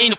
wine.